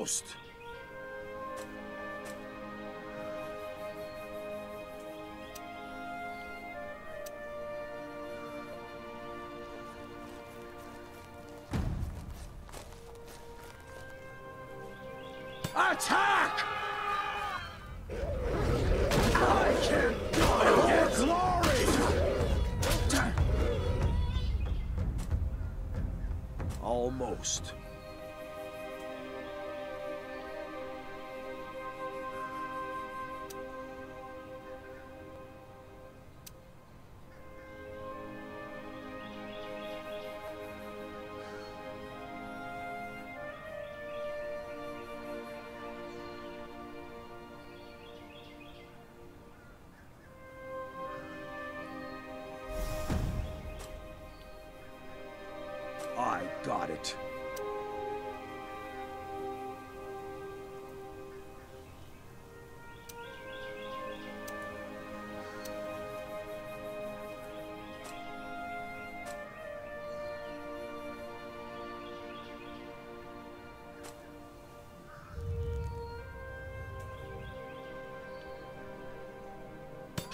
Almost! Attack! I can't die for glory! Almost.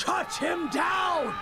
Cut him down!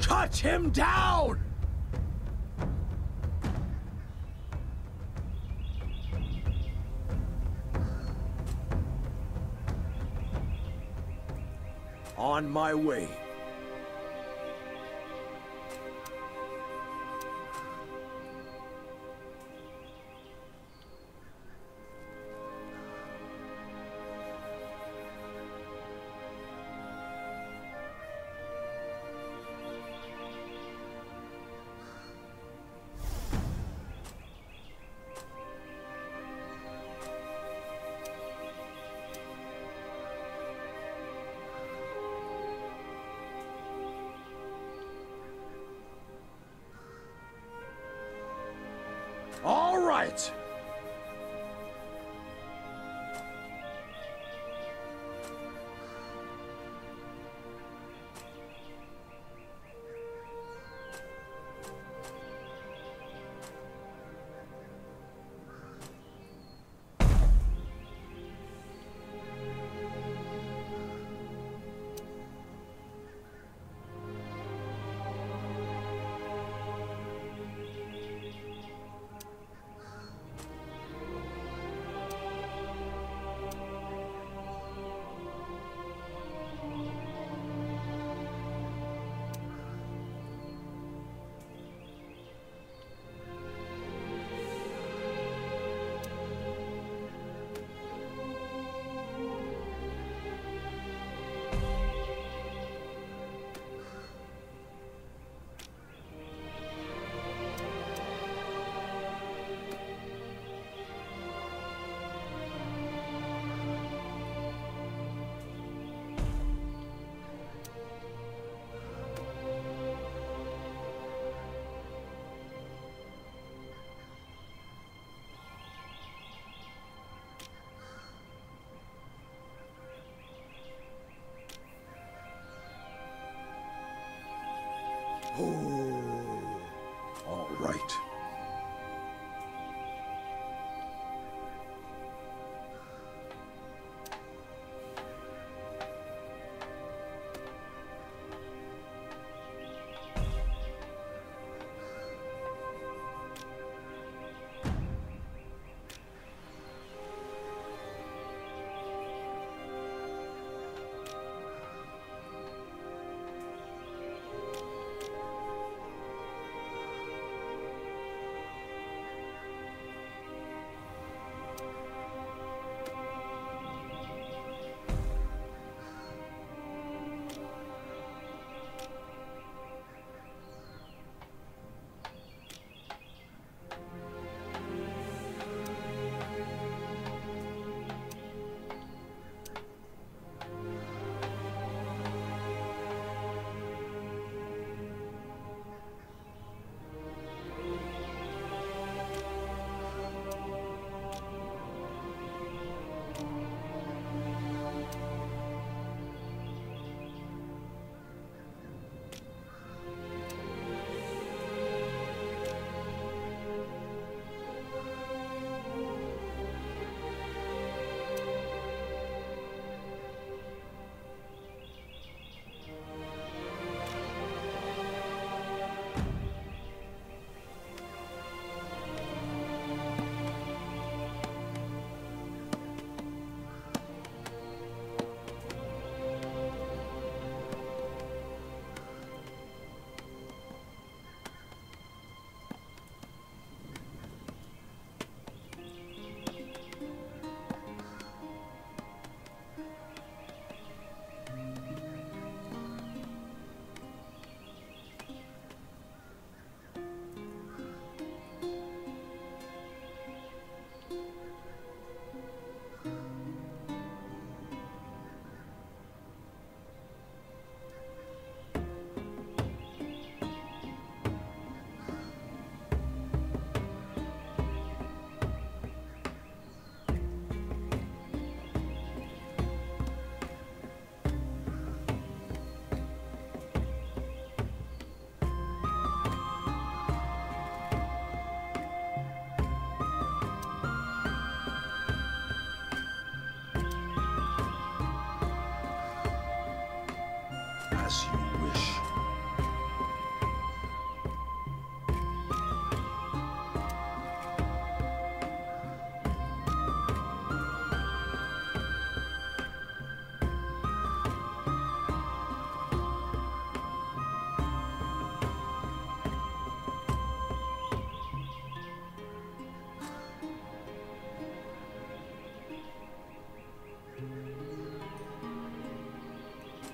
Cut him down! On my way. Right.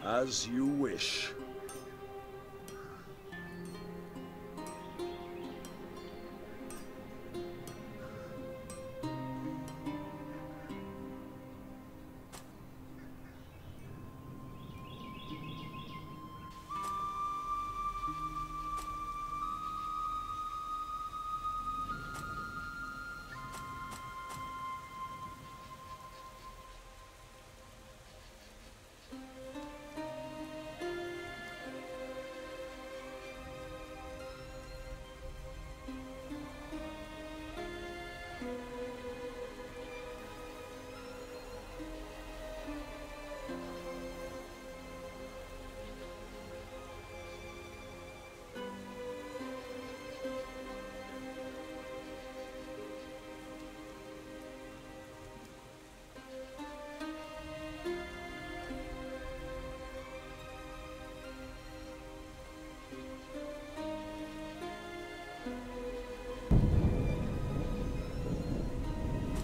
As you wish.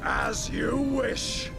As you wish.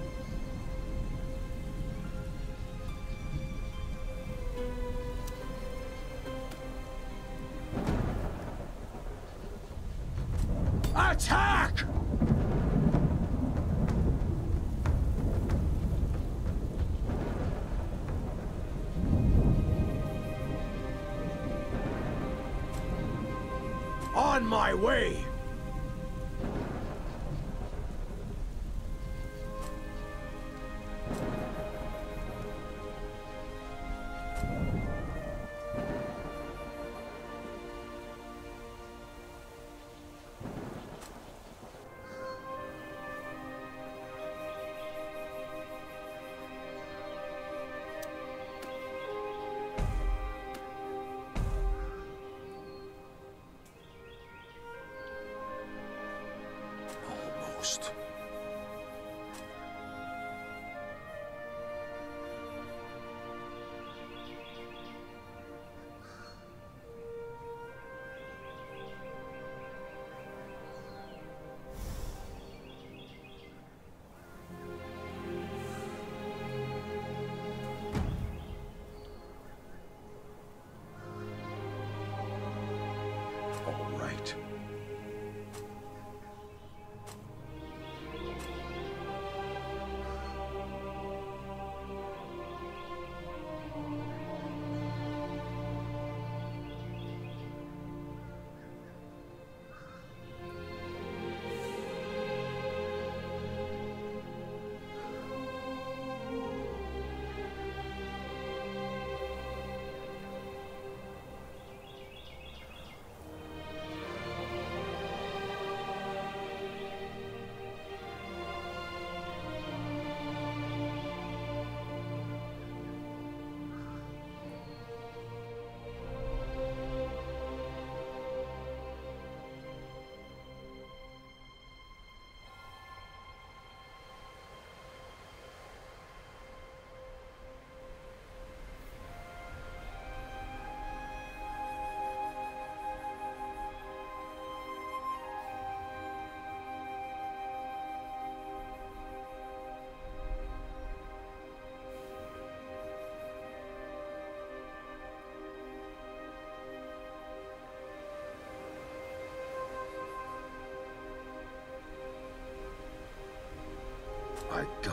August. I got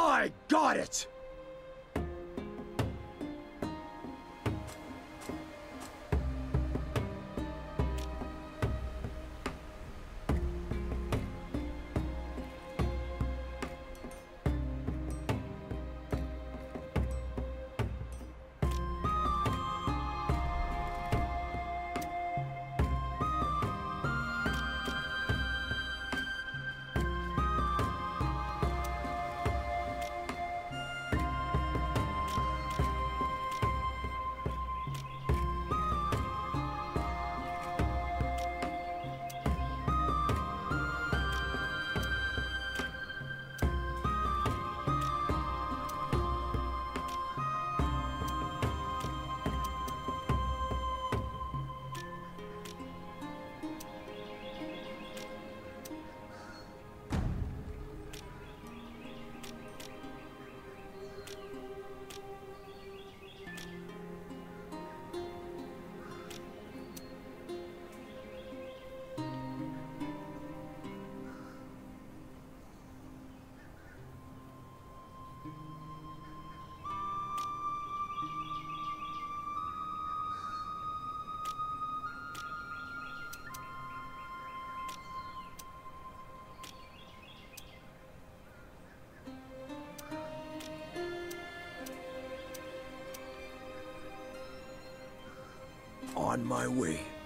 I got it! On my way.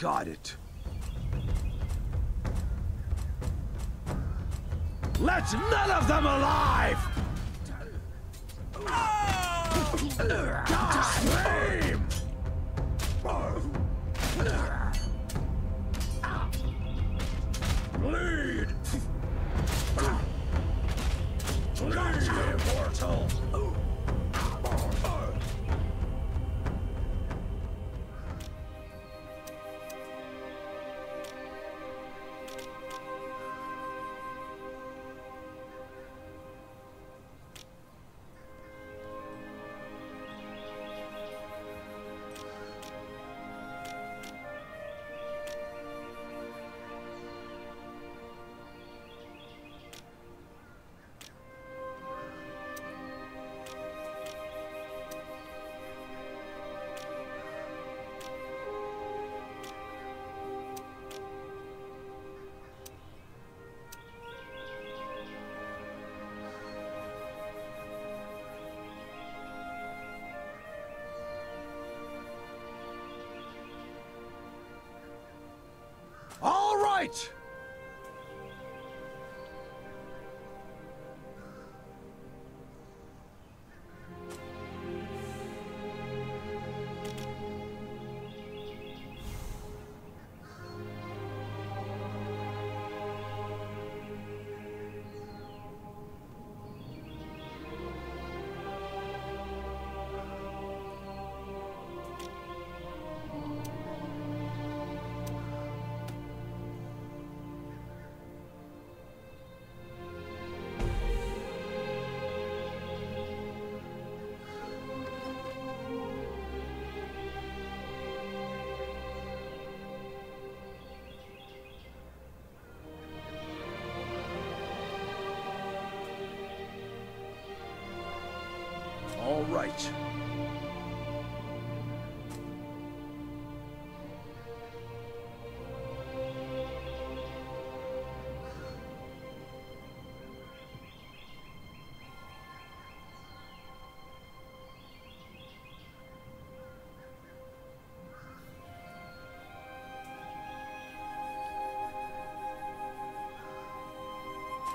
Got it. Let none of them alive! Ah! Scream! Right! Right.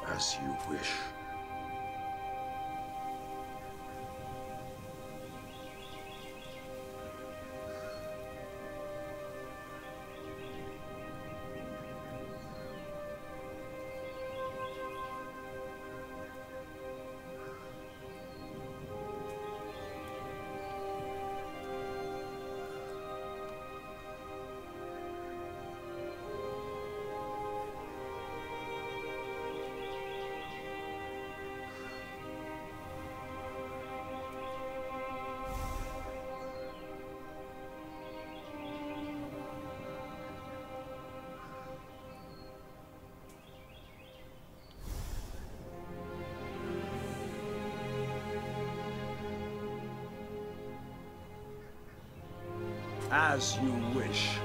As you wish. As you wish.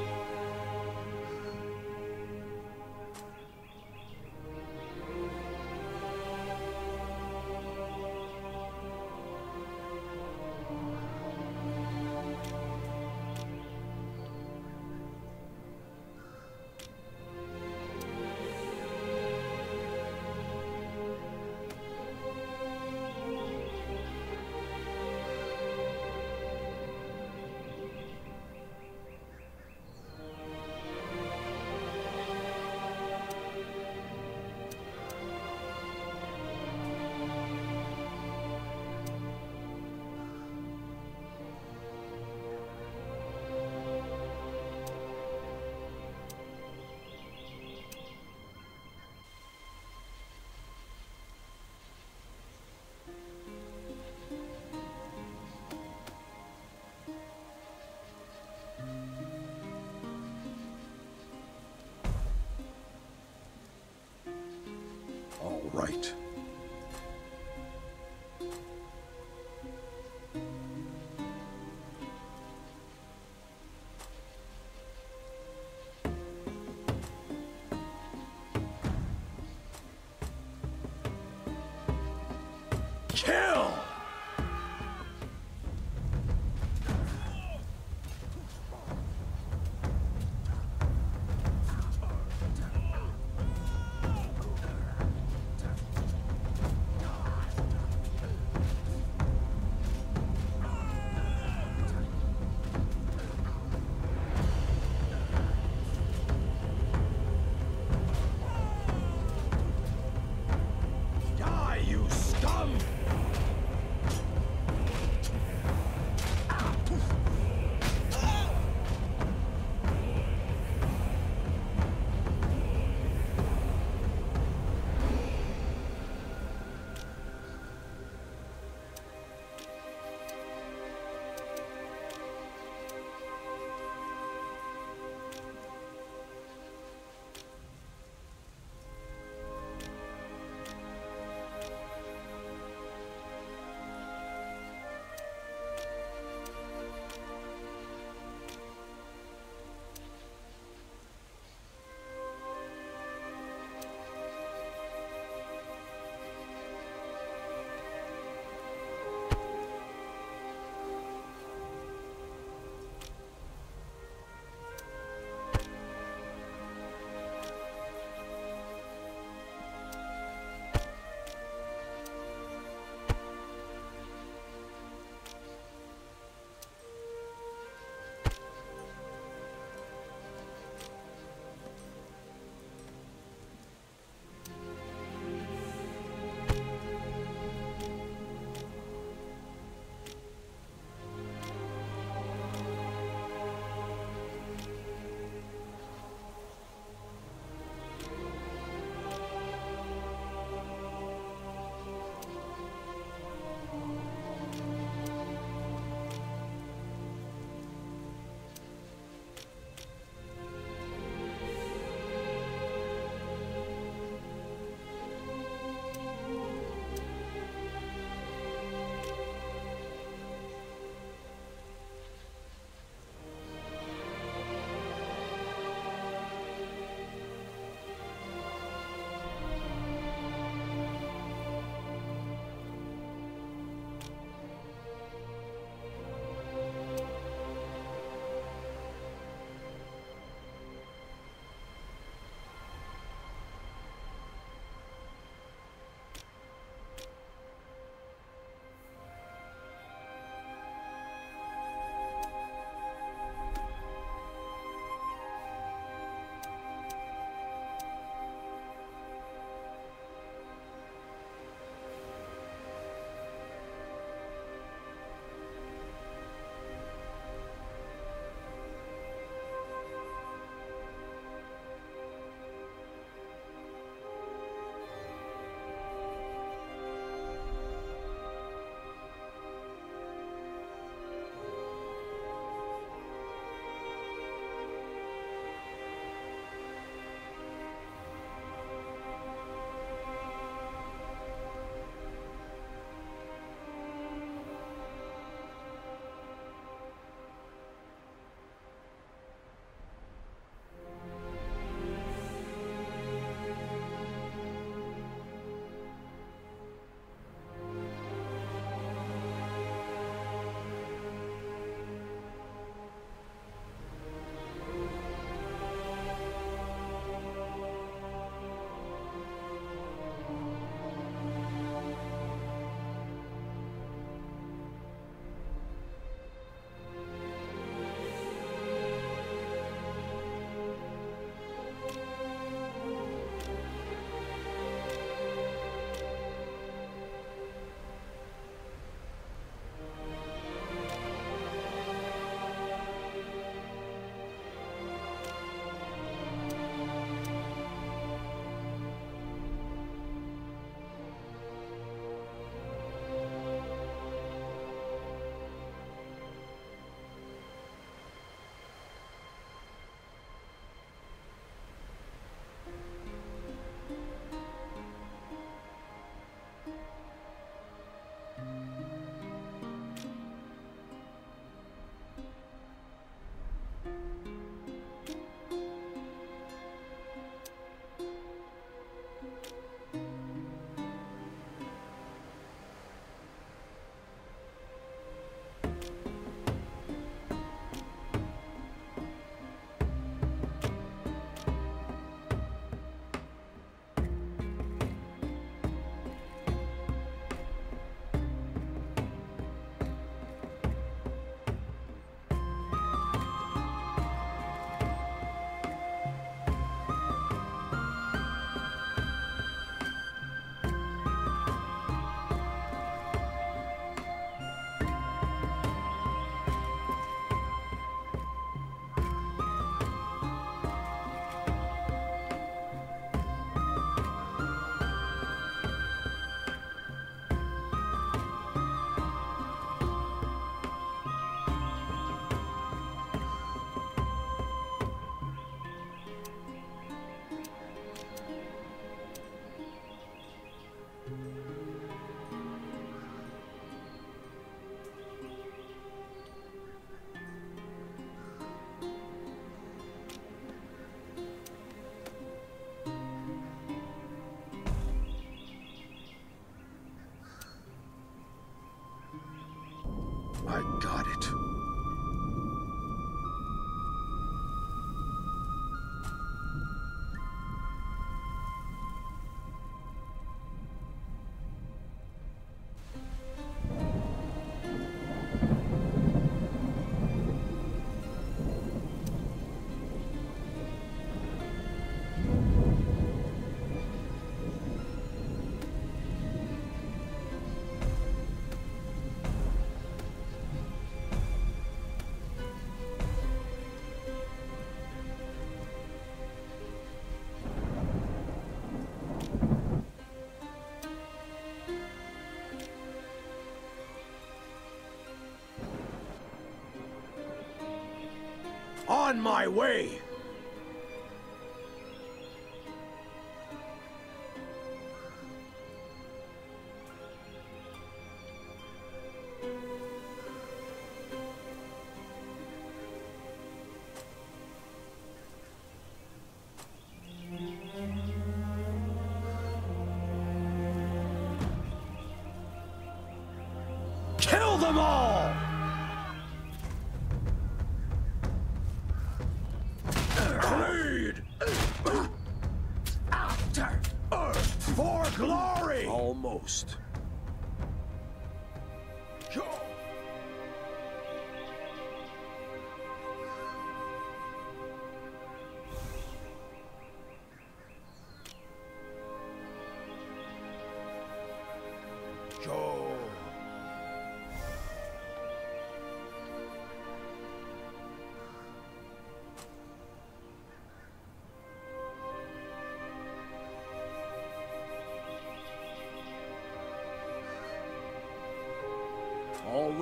right. On my way!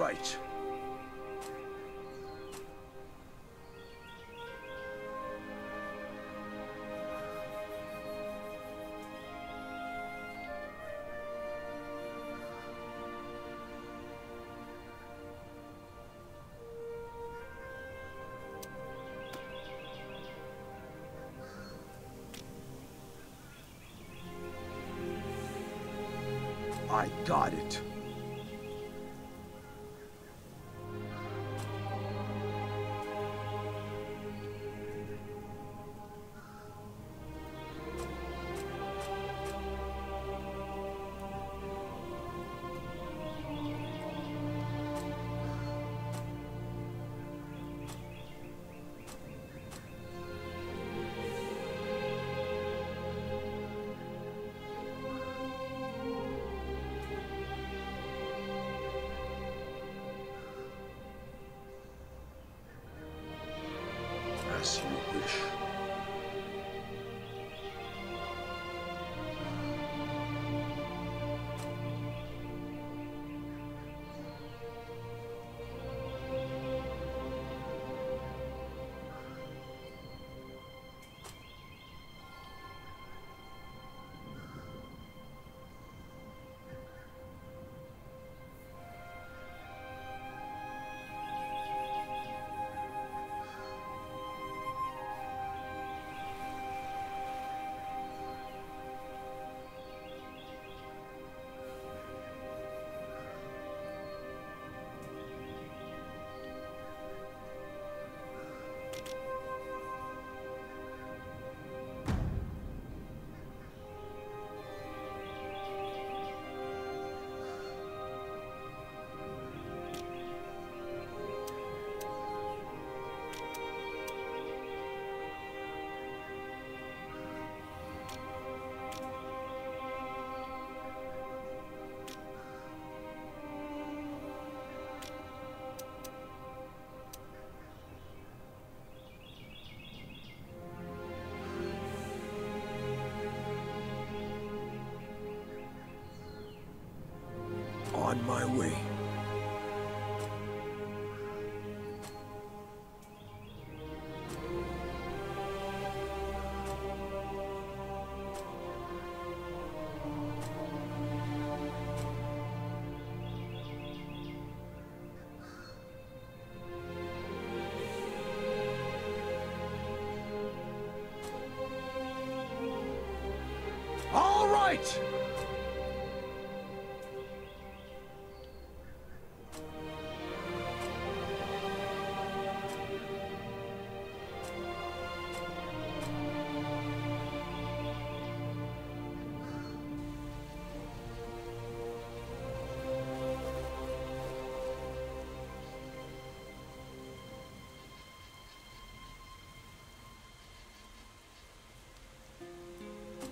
Right. I got it. On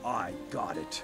I got it.